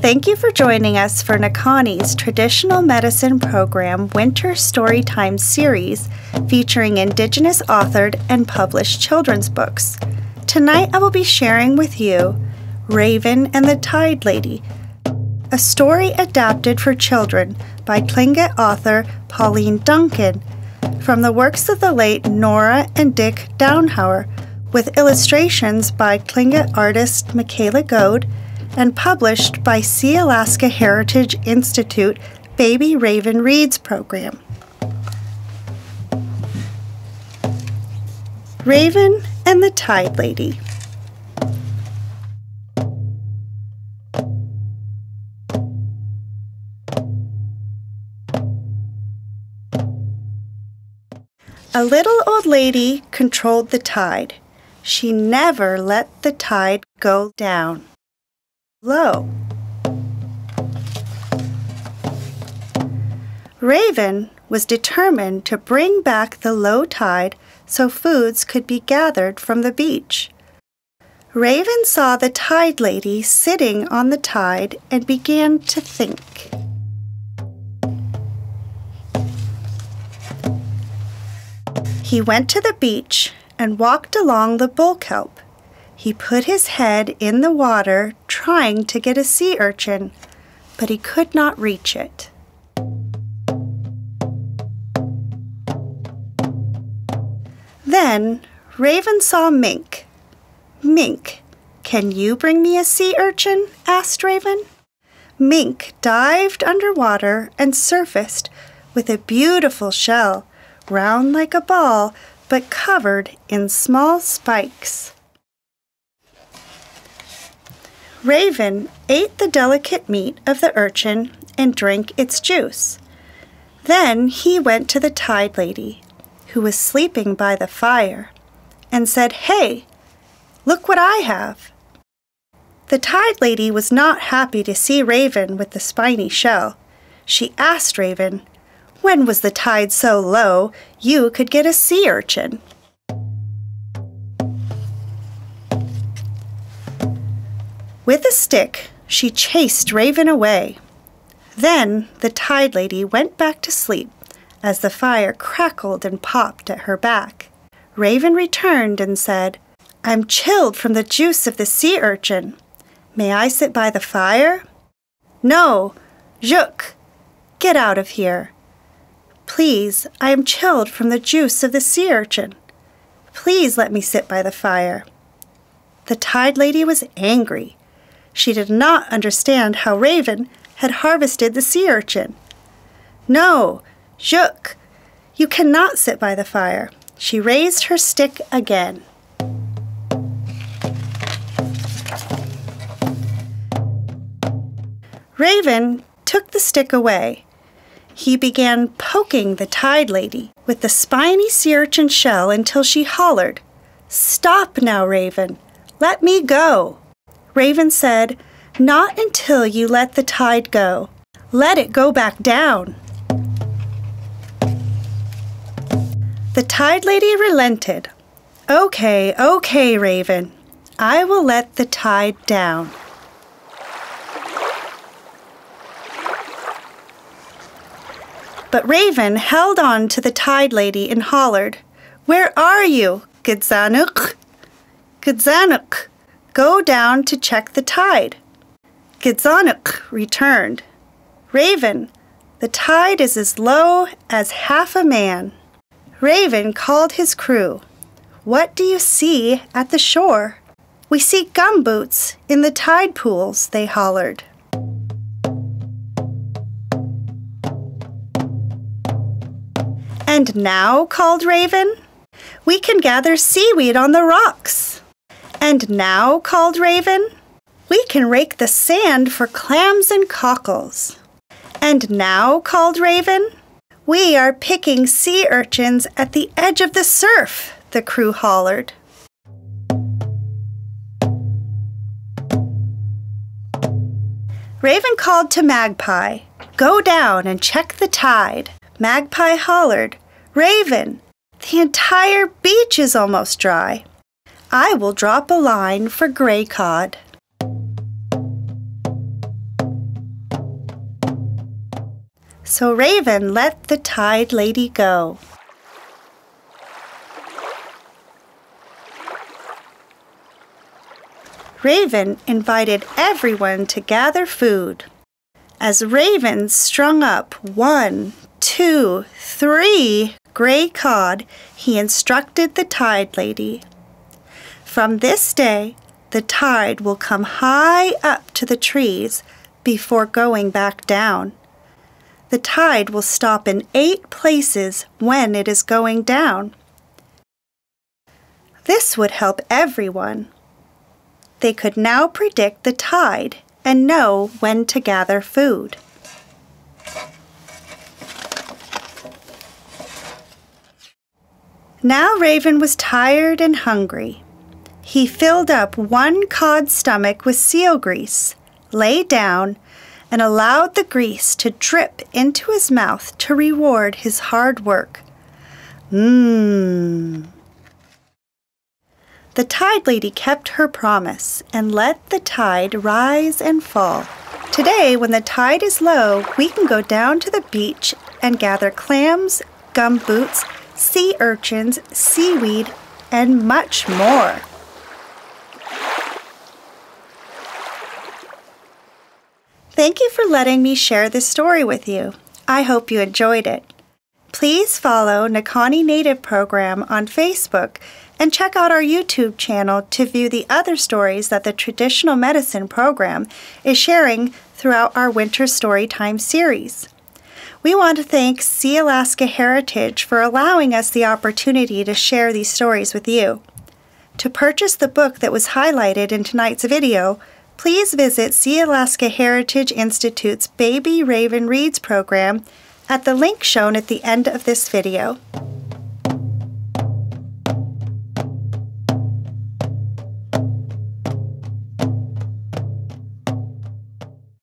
Thank you for joining us for Naa káani's Traditional Medicine Program Winter Storytime series featuring Indigenous authored and published children's books. Tonight I will be sharing with you Raven and the Tide Lady, a story adapted for children by Tlingit author Pauline Duncan from the works of the late Nora and Dick Dauenhauer, with illustrations by Tlingit artist Michaela Goade and published by Sealaska Heritage Institute Baby Raven Reads program. Raven and the Tide Lady. A little old lady controlled the tide. She never let the tide go down. Low. Raven was determined to bring back the low tide so foods could be gathered from the beach. Raven saw the tide lady sitting on the tide and began to think. He went to the beach and walked along the bullkelp. He put his head in the water trying to get a sea urchin, but he could not reach it. Then Raven saw Mink. Mink, can you bring me a sea urchin? asked Raven. Mink dived underwater and surfaced with a beautiful shell round like a ball, but covered in small spikes. Raven ate the delicate meat of the urchin and drank its juice. Then he went to the tide lady, who was sleeping by the fire, and said, Hey, look what I have. The tide lady was not happy to see Raven with the spiny shell. She asked Raven, when was the tide so low you could get a sea urchin? With a stick, she chased Raven away. Then the tide lady went back to sleep as the fire crackled and popped at her back. Raven returned and said, I'm chilled from the juice of the sea urchin. May I sit by the fire? No, Juk, get out of here. Please, I am chilled from the juice of the sea urchin. Please let me sit by the fire. The tide lady was angry. She did not understand how Raven had harvested the sea urchin. No, Juk, you cannot sit by the fire. She raised her stick again. Raven took the stick away he began poking the tide lady with the spiny sea urchin shell until she hollered, Stop now, Raven. Let me go. Raven said, Not until you let the tide go. Let it go back down. The tide lady relented. Okay, okay, Raven. I will let the tide down. But Raven held on to the tide lady and hollered, Where are you, Gidzanuch? Gidzanuch, go down to check the tide. Gidzanuch returned, Raven, the tide is as low as half a man. Raven called his crew. What do you see at the shore? We see gumboots in the tide pools, they hollered. And now, called Raven, we can gather seaweed on the rocks. And now, called Raven, we can rake the sand for clams and cockles. And now, called Raven, we are picking sea urchins at the edge of the surf, the crew hollered. Raven called to Magpie, Go down and check the tide. Magpie hollered, Raven, the entire beach is almost dry. I will drop a line for gray cod. So Raven let the Tide Lady go. Raven invited everyone to gather food. As Raven strung up one, two, three gray cod, he instructed the Tide Lady. From this day, the tide will come high up to the trees before going back down. The tide will stop in eight places when it is going down. This would help everyone. They could now predict the tide and know when to gather food. Now Raven was tired and hungry. He filled up one cod stomach with seal grease, lay down, and allowed the grease to drip into his mouth to reward his hard work. Mmm. The Tide Lady kept her promise and let the tide rise and fall. Today, when the tide is low, we can go down to the beach and gather clams, gum boots, sea urchins, seaweed, and much more. Thank you for letting me share this story with you. I hope you enjoyed it. Please follow Naa káani Native Program on Facebook and check out our YouTube channel to view the other stories that the Traditional Medicine program is sharing throughout our Winter Storytime series. We want to thank Sealaska Heritage for allowing us the opportunity to share these stories with you. To purchase the book that was highlighted in tonight's video, please visit Sealaska Heritage Institute's Baby Raven Reads program at the link shown at the end of this video.